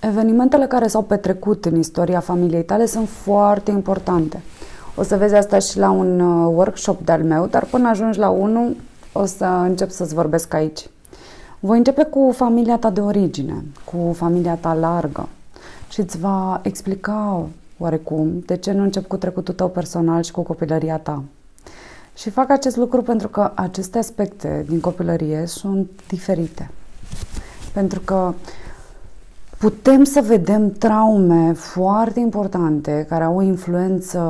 Evenimentele care s-au petrecut în istoria familiei tale sunt foarte importante. O să vezi asta și la un uh, workshop de-al meu, dar până ajungi la unul o să încep să-ți vorbesc aici. Voi începe cu familia ta de origine, cu familia ta largă și îți va explica oarecum de ce nu încep cu trecutul tău personal și cu copilăria ta. Și fac acest lucru pentru că aceste aspecte din copilărie sunt diferite. Pentru că putem să vedem traume foarte importante care au o influență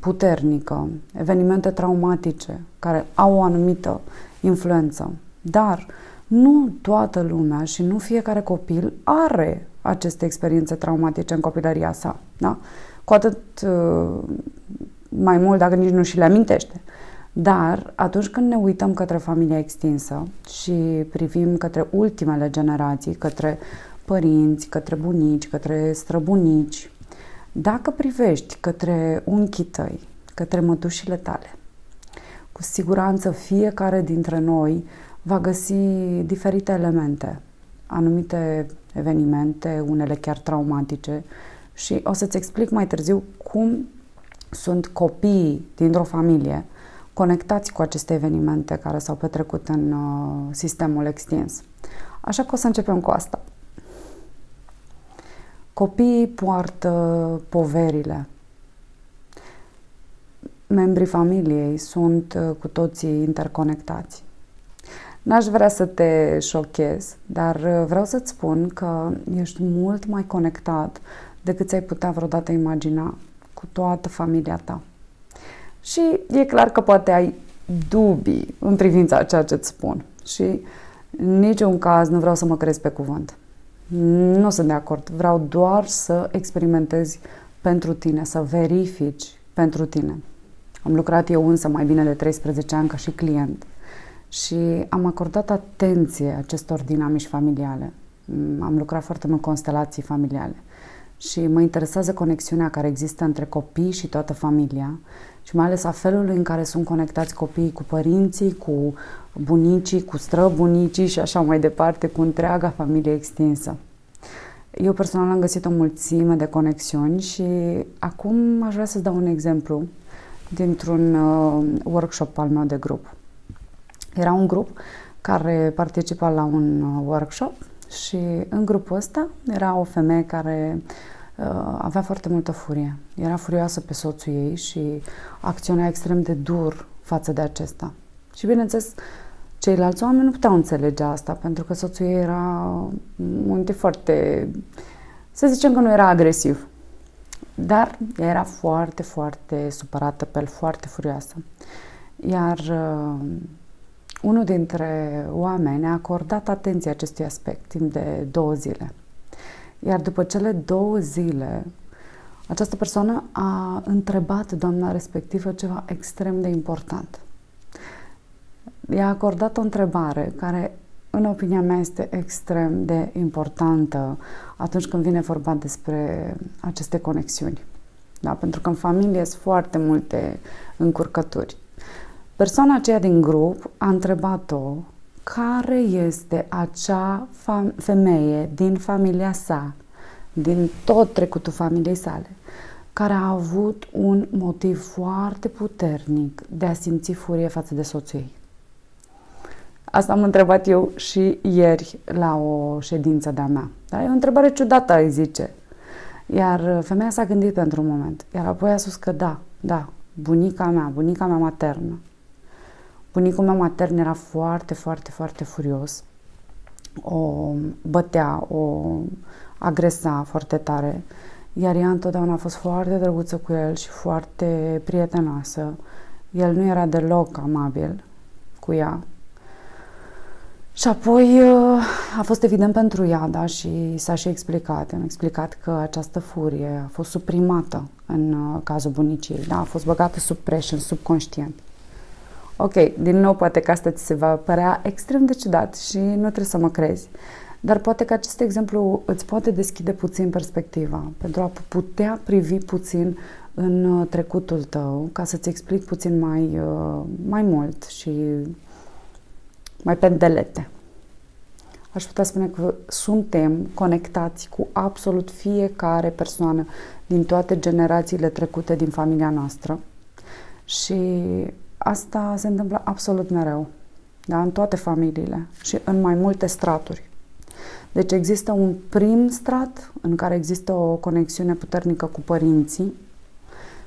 puternică, evenimente traumatice care au o anumită influență. Dar nu toată lumea și nu fiecare copil are aceste experiențe traumatice în copilăria sa. Da? Cu atât uh, mai mult dacă nici nu și le amintește. Dar atunci când ne uităm către familia extinsă și privim către ultimele generații, către părinți, către bunici, către străbunici, dacă privești către unchii tăi, către mătușile tale, cu siguranță fiecare dintre noi va găsi diferite elemente, anumite evenimente, unele chiar traumatice și o să-ți explic mai târziu cum sunt copiii dintr-o familie conectați cu aceste evenimente care s-au petrecut în uh, sistemul extins. Așa că o să începem cu asta. Copiii poartă poverile. Membrii familiei sunt uh, cu toții interconectați. N-aș vrea să te șochez, dar uh, vreau să-ți spun că ești mult mai conectat decât ți-ai putea vreodată imagina cu toată familia ta. Și e clar că poate ai dubii în privința a ceea ce îți spun. Și în niciun caz nu vreau să mă crezi pe cuvânt. Nu sunt de acord. Vreau doar să experimentezi pentru tine, să verifici pentru tine. Am lucrat eu însă mai bine de 13 ani ca și client și am acordat atenție acestor dinamici familiale. Am lucrat foarte mult constelații familiale și mă interesează conexiunea care există între copii și toată familia și mai ales a felului în care sunt conectați copiii cu părinții, cu bunicii, cu străbunicii și așa mai departe, cu întreaga familie extinsă. Eu personal am găsit o mulțime de conexiuni și acum aș vrea să-ți dau un exemplu dintr-un uh, workshop al meu de grup. Era un grup care participa la un uh, workshop și în grupul ăsta era o femeie care uh, avea foarte multă furie. Era furioasă pe soțul ei și acționa extrem de dur față de acesta. Și bineînțeles, ceilalți oameni nu puteau înțelege asta, pentru că soțul ei era un tip foarte, să zicem că nu era agresiv. Dar era foarte, foarte supărată pe el, foarte furioasă. Iar uh, unul dintre oameni a acordat atenție acestui aspect timp de două zile. Iar după cele două zile, această persoană a întrebat doamna respectivă ceva extrem de important. I-a acordat o întrebare care, în opinia mea, este extrem de importantă atunci când vine vorba despre aceste conexiuni. Da? Pentru că în familie sunt foarte multe încurcături. Persoana aceea din grup a întrebat-o care este acea femeie din familia sa, din tot trecutul familiei sale, care a avut un motiv foarte puternic de a simți furie față de soțul ei. Asta am întrebat eu și ieri la o ședință de-a mea. Da? E o întrebare ciudată, ai zice. Iar femeia s-a gândit pentru un moment. Iar apoi a spus că da, da, bunica mea, bunica mea maternă, Bunicul meu matern era foarte, foarte, foarte furios. O bătea, o agresa foarte tare. Iar ea întotdeauna a fost foarte drăguță cu el și foarte prietenoasă. El nu era deloc amabil cu ea. Și apoi uh, a fost evident pentru ea, da, și s-a și explicat. Am explicat că această furie a fost suprimată în uh, cazul buniciei, da, a fost băgată sub preș, în subconștient. Ok, din nou poate că asta ți se va părea extrem de ciudat și nu trebuie să mă crezi. Dar poate că acest exemplu îți poate deschide puțin perspectiva pentru a putea privi puțin în uh, trecutul tău, ca să-ți explic puțin mai, uh, mai mult și mai pendelete. aș putea spune că suntem conectați cu absolut fiecare persoană din toate generațiile trecute din familia noastră. Și asta se întâmplă absolut mereu, da? în toate familiile și în mai multe straturi. Deci există un prim strat în care există o conexiune puternică cu părinții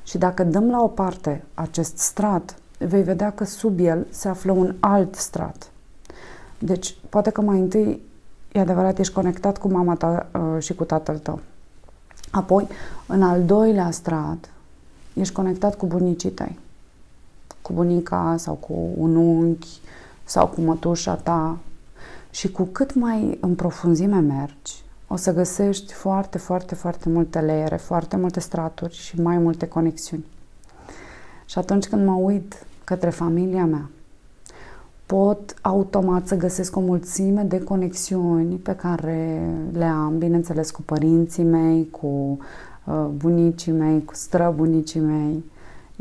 și dacă dăm la o parte acest strat, vei vedea că sub el se află un alt strat. Deci, poate că mai întâi, e adevărat, ești conectat cu mama ta uh, și cu tatăl tău. Apoi, în al doilea strat, ești conectat cu bunicii tăi. Cu bunica sau cu un unchi sau cu mătușa ta. Și cu cât mai în profunzime mergi, o să găsești foarte, foarte, foarte multe leere, foarte multe straturi și mai multe conexiuni. Și atunci când mă uit către familia mea, pot automat să găsesc o mulțime de conexiuni pe care le am, bineînțeles, cu părinții mei, cu uh, bunicii mei, cu străbunicii mei,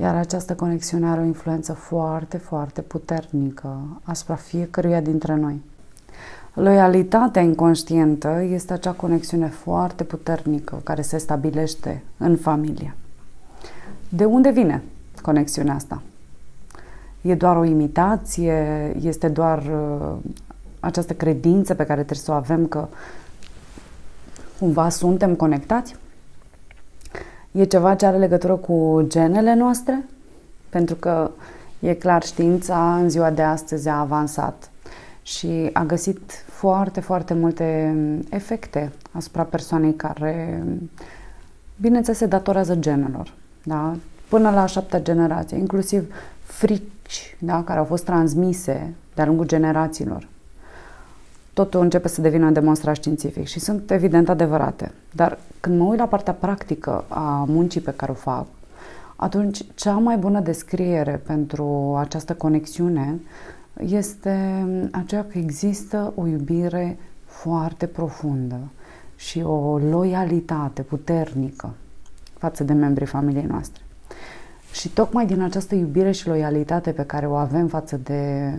iar această conexiune are o influență foarte, foarte puternică asupra fiecăruia dintre noi. Loialitatea inconștientă este acea conexiune foarte puternică care se stabilește în familie. De unde vine conexiunea asta? E doar o imitație? Este doar uh, această credință pe care trebuie să o avem că cumva suntem conectați? E ceva ce are legătură cu genele noastre? Pentru că e clar, știința în ziua de astăzi a avansat și a găsit foarte, foarte multe efecte asupra persoanei care, bineînțeles, se datorează genelor. Da? Până la a șaptea generație, inclusiv frici da? care au fost transmise de-a lungul generațiilor. Totul începe să devină demonstrat științific și sunt evident adevărate. Dar când mă uit la partea practică a muncii pe care o fac, atunci cea mai bună descriere pentru această conexiune este aceea că există o iubire foarte profundă și o loialitate puternică față de membrii familiei noastre. Și tocmai din această iubire și loialitate pe care o avem față de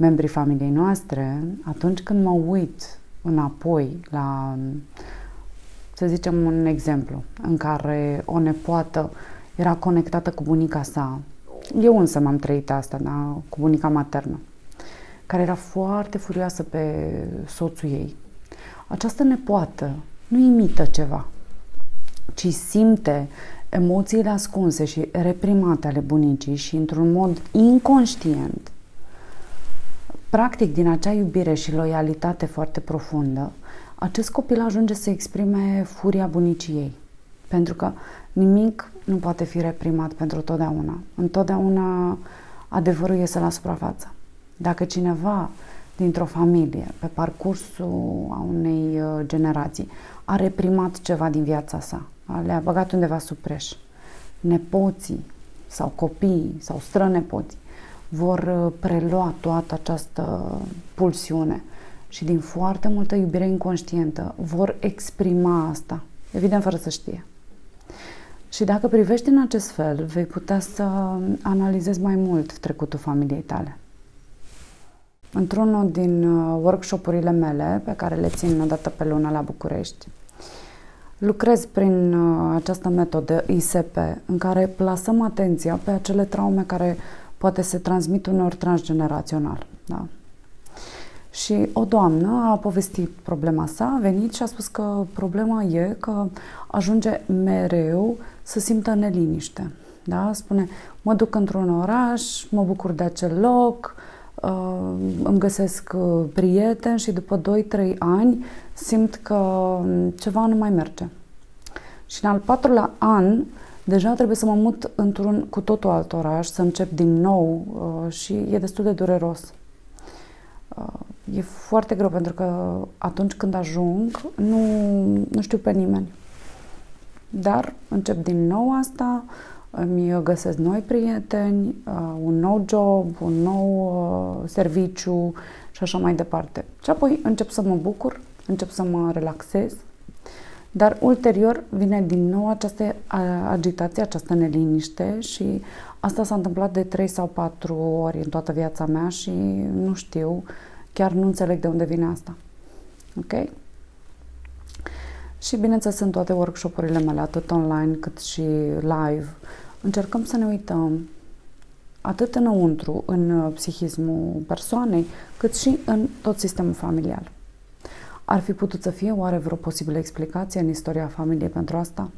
membrii familiei noastre, atunci când mă uit înapoi la, să zicem, un exemplu în care o nepoată era conectată cu bunica sa eu însă m-am trăit asta, da, cu bunica maternă, care era foarte furioasă pe soțul ei. Această nepoată nu imită ceva, ci simte emoțiile ascunse și reprimate ale bunicii și într-un mod inconștient, practic din acea iubire și loialitate foarte profundă, acest copil ajunge să exprime furia bunicii ei. Pentru că nimic nu poate fi reprimat pentru totdeauna. Întotdeauna adevărul iese la suprafață. Dacă cineva dintr-o familie, pe parcursul a unei uh, generații, a reprimat ceva din viața sa, le-a băgat undeva sub preș, nepoții sau copiii sau strănepoții vor uh, prelua toată această pulsiune și din foarte multă iubire inconștientă vor exprima asta, evident fără să știe. Și dacă privești în acest fel, vei putea să analizezi mai mult trecutul familiei tale. Într-unul din uh, workshopurile mele, pe care le țin o dată pe lună la București, lucrez prin uh, această metodă ISP, în care plasăm atenția pe acele traume care poate se transmit uneori transgenerațional. Da? Și o doamnă a povestit problema sa, a venit și a spus că problema e că ajunge mereu să simtă neliniște. Da? Spune, mă duc într-un oraș, mă bucur de acel loc, uh, îmi găsesc uh, prieteni și după 2-3 ani simt că um, ceva nu mai merge. Și în al patrulea an deja trebuie să mă mut într-un cu totul alt oraș, să încep din nou uh, și e destul de dureros. E foarte greu pentru că atunci când ajung nu, nu știu pe nimeni. Dar încep din nou asta, îmi găsesc noi prieteni, uh, un nou job, un nou uh, serviciu și așa mai departe. Și apoi încep să mă bucur, încep să mă relaxez, dar ulterior vine din nou această agitație, această neliniște și asta s-a întâmplat de 3 sau 4 ori în toată viața mea și nu știu, chiar nu înțeleg de unde vine asta. Ok? Și bineînțeles sunt toate workshopurile mele, atât online cât și live. Încercăm să ne uităm atât înăuntru, în uh, psihismul persoanei, cât și în tot sistemul familial. Ar fi putut să fie oare vreo posibilă explicație în istoria familiei pentru asta?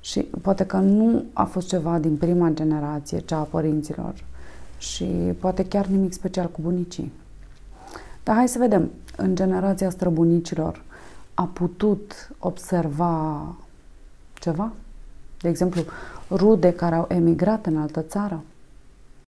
Și poate că nu a fost ceva din prima generație, cea a părinților, și poate chiar nimic special cu bunicii. Dar hai să vedem, în generația străbunicilor a putut observa ceva? De exemplu, rude care au emigrat în altă țară?